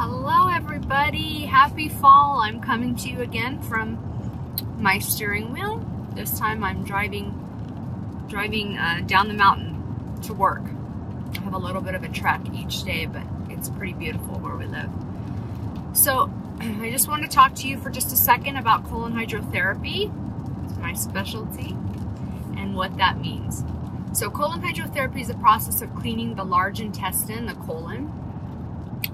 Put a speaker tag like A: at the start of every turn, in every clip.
A: Hello everybody, happy fall. I'm coming to you again from my steering wheel. This time I'm driving driving uh, down the mountain to work. I have a little bit of a trek each day, but it's pretty beautiful where we live. So I just want to talk to you for just a second about colon hydrotherapy. It's my specialty and what that means. So colon hydrotherapy is a process of cleaning the large intestine, the colon,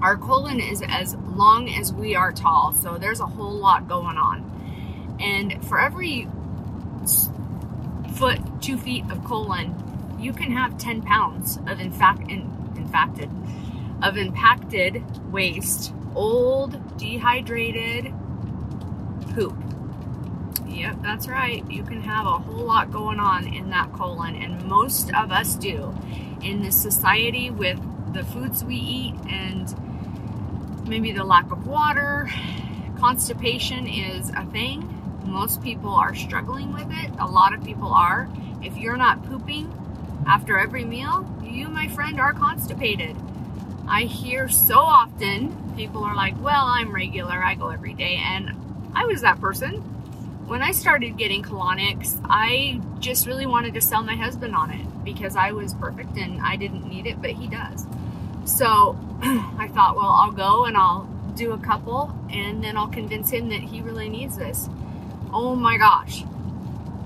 A: our colon is as long as we are tall, so there's a whole lot going on. And for every foot, two feet of colon, you can have 10 pounds of infact, in, of impacted waste, old, dehydrated poop. Yep, that's right. You can have a whole lot going on in that colon, and most of us do. In this society with the foods we eat and maybe the lack of water. Constipation is a thing. Most people are struggling with it. A lot of people are. If you're not pooping after every meal, you, my friend, are constipated. I hear so often people are like, well, I'm regular, I go every day. And I was that person. When I started getting colonics, I just really wanted to sell my husband on it because I was perfect and I didn't need it, but he does. So I thought, well, I'll go and I'll do a couple and then I'll convince him that he really needs this. Oh my gosh.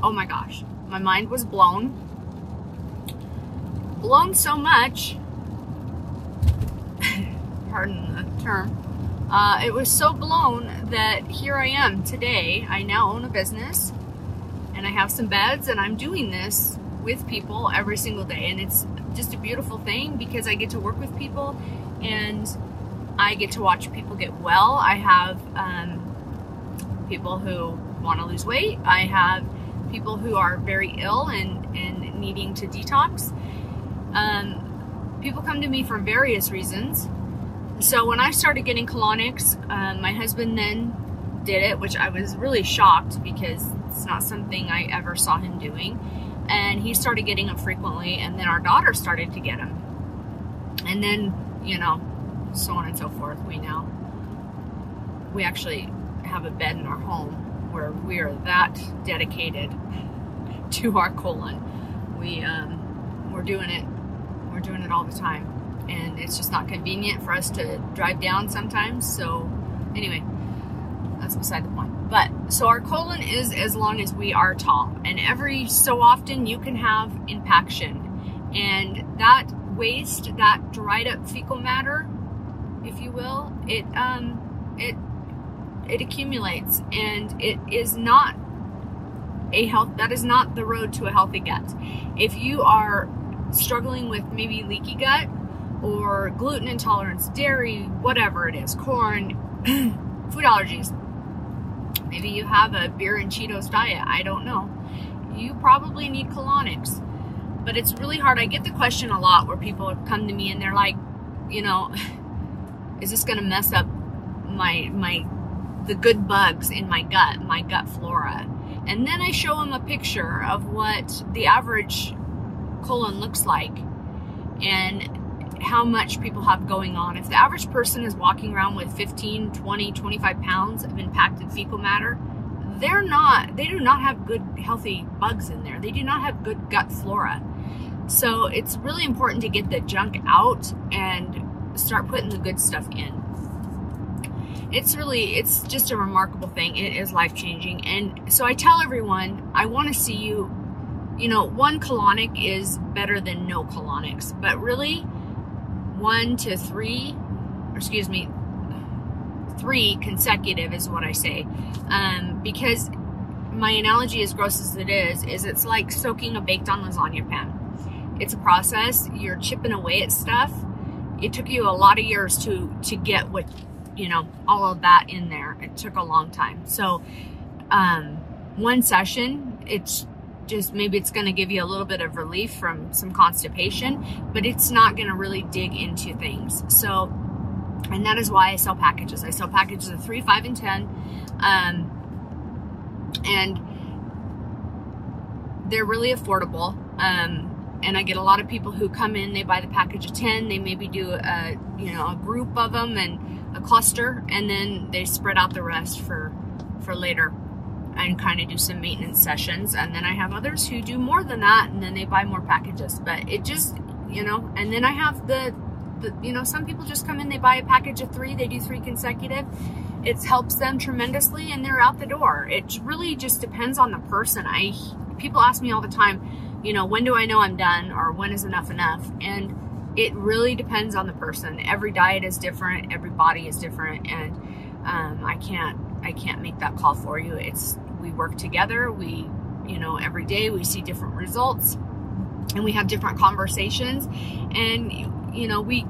A: Oh my gosh. My mind was blown. Blown so much, pardon the term, uh, it was so blown that here I am today. I now own a business and I have some beds and I'm doing this with people every single day. And it's just a beautiful thing because I get to work with people and I get to watch people get well. I have um, people who want to lose weight. I have people who are very ill and, and needing to detox. Um, people come to me for various reasons. So when I started getting colonics, um, my husband then did it, which I was really shocked because it's not something I ever saw him doing and he started getting them frequently and then our daughter started to get them. And then you know so on and so forth. We now we actually have a bed in our home where we are that dedicated to our colon. We um, we're doing it we're doing it all the time. And it's just not convenient for us to drive down sometimes. So anyway that's beside the point but so our colon is as long as we are tall, and every so often you can have impaction, and that waste, that dried up fecal matter, if you will, it um it it accumulates, and it is not a health that is not the road to a healthy gut. If you are struggling with maybe leaky gut or gluten intolerance, dairy, whatever it is, corn, food allergies, Maybe you have a beer and Cheetos diet. I don't know. You probably need colonics. But it's really hard. I get the question a lot where people come to me and they're like, you know, is this going to mess up my my the good bugs in my gut, my gut flora? And then I show them a picture of what the average colon looks like. And how much people have going on. If the average person is walking around with 15, 20, 25 pounds of impacted fecal matter, they're not, they do not have good, healthy bugs in there. They do not have good gut flora. So it's really important to get the junk out and start putting the good stuff in. It's really, it's just a remarkable thing. It is life changing. And so I tell everyone, I want to see you, you know, one colonic is better than no colonics, but really, one to three, excuse me, three consecutive is what I say. Um, because my analogy, as gross as it is, is it's like soaking a baked on lasagna pan. It's a process. You're chipping away at stuff. It took you a lot of years to to get what you know all of that in there. It took a long time. So um, one session, it's just maybe it's going to give you a little bit of relief from some constipation, but it's not going to really dig into things. So, and that is why I sell packages. I sell packages of three, five, and 10. Um, and they're really affordable. Um, and I get a lot of people who come in, they buy the package of 10, they maybe do a, you know, a group of them and a cluster, and then they spread out the rest for for later and kind of do some maintenance sessions. And then I have others who do more than that, and then they buy more packages. But it just, you know, and then I have the, the you know, some people just come in, they buy a package of three, they do three consecutive. It helps them tremendously, and they're out the door. It really just depends on the person. I people ask me all the time, you know, when do I know I'm done, or when is enough enough, and it really depends on the person. Every diet is different, every body is different, and um, I can't I can't make that call for you. It's we work together. We, you know, every day we see different results and we have different conversations. And, you know, we,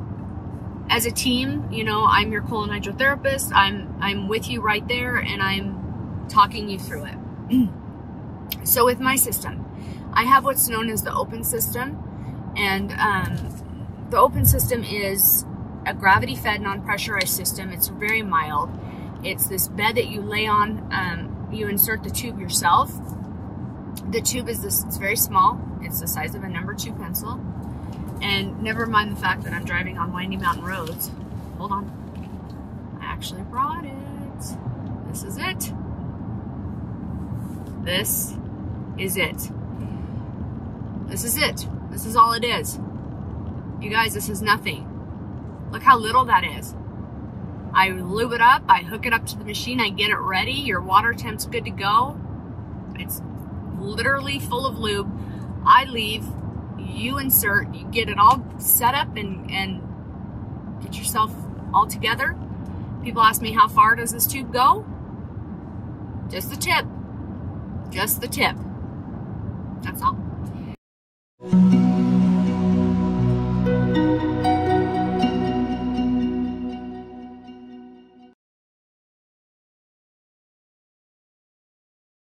A: as a team, you know, I'm your colon hydrotherapist. I'm, I'm with you right there and I'm talking you through it. so with my system, I have what's known as the open system. And um, the open system is a gravity fed non-pressurized system. It's very mild. It's this bed that you lay on. Um, you insert the tube yourself. The tube is this, it's very small. It's the size of a number two pencil. And never mind the fact that I'm driving on windy mountain roads. Hold on. I actually brought it. This is it. This is it. This is it. This is all it is. You guys, this is nothing. Look how little that is. I lube it up, I hook it up to the machine, I get it ready. Your water temp's good to go. It's literally full of lube. I leave, you insert, you get it all set up and, and get yourself all together. People ask me, how far does this tube go? Just the tip. Just the tip. That's all.